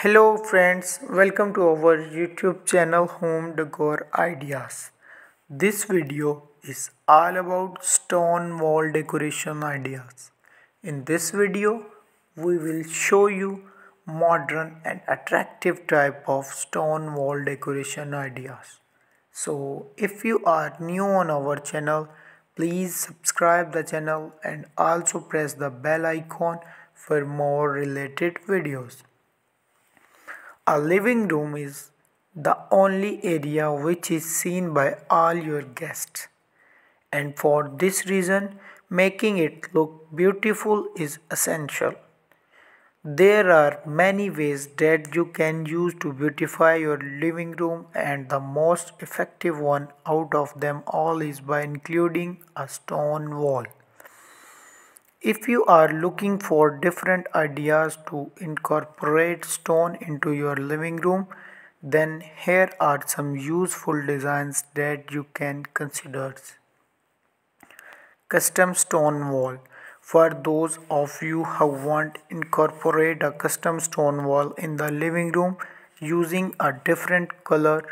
Hello friends, welcome to our YouTube channel Home Decor Ideas. This video is all about stone wall decoration ideas. In this video, we will show you modern and attractive type of stone wall decoration ideas. So if you are new on our channel, please subscribe the channel and also press the bell icon for more related videos. A living room is the only area which is seen by all your guests. And for this reason, making it look beautiful is essential. There are many ways that you can use to beautify your living room and the most effective one out of them all is by including a stone wall. If you are looking for different ideas to incorporate stone into your living room, then here are some useful designs that you can consider. Custom stone wall. For those of you who want to incorporate a custom stone wall in the living room using a different color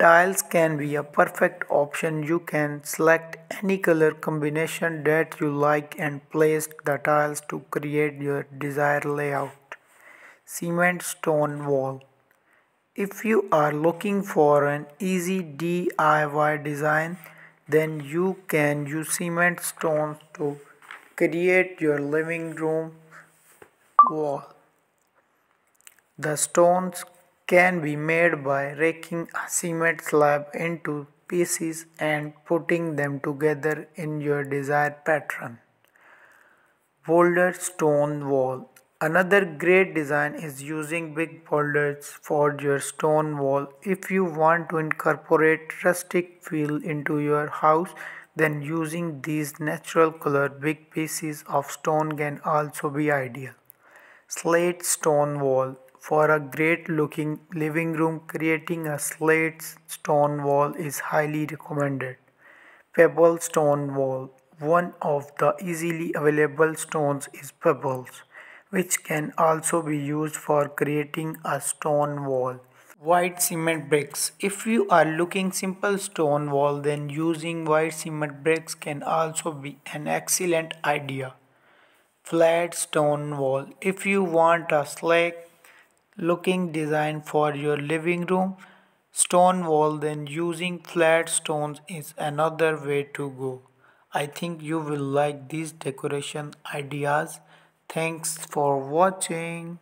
Tiles can be a perfect option. You can select any color combination that you like and place the tiles to create your desired layout. Cement stone wall. If you are looking for an easy DIY design, then you can use cement stones to create your living room wall. The stones can be made by raking a cement slab into pieces and putting them together in your desired pattern. Boulder stone wall. Another great design is using big boulders for your stone wall. If you want to incorporate rustic feel into your house, then using these natural color big pieces of stone can also be ideal. Slate stone wall. For a great looking living room, creating a slate stone wall is highly recommended. Pebble stone wall. One of the easily available stones is pebbles, which can also be used for creating a stone wall. White cement bricks. If you are looking simple stone wall, then using white cement bricks can also be an excellent idea. Flat stone wall. If you want a sleek looking design for your living room stone wall then using flat stones is another way to go. I think you will like these decoration ideas. Thanks for watching.